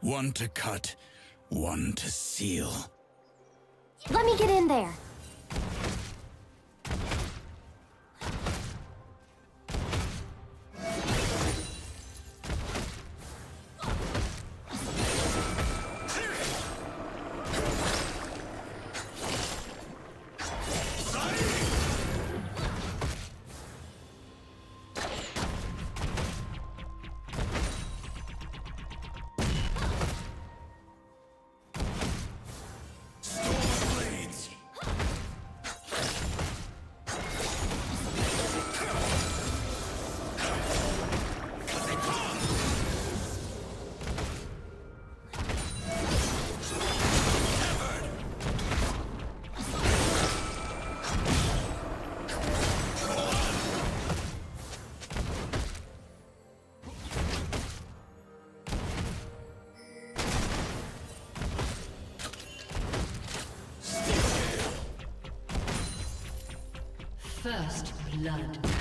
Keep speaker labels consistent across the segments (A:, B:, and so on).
A: One to cut, one to seal.
B: Let me get in there.
C: First blood.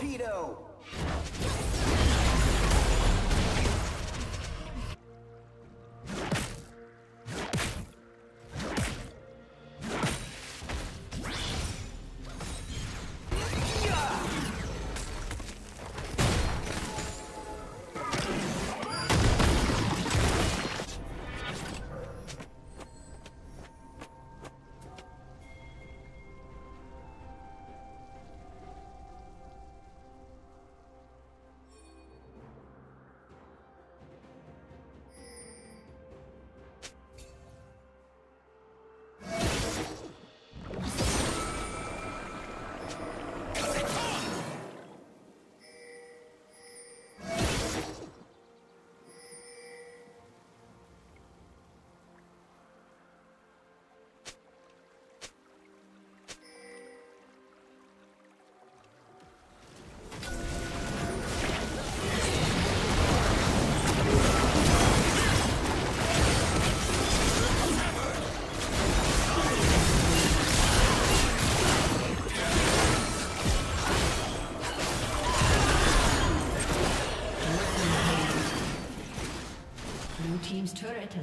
D: Torpedo!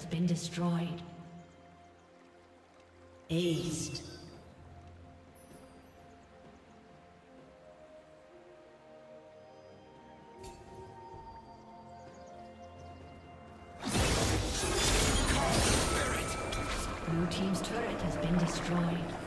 C: Been destroyed. Aced. Blue Team's turret has been destroyed.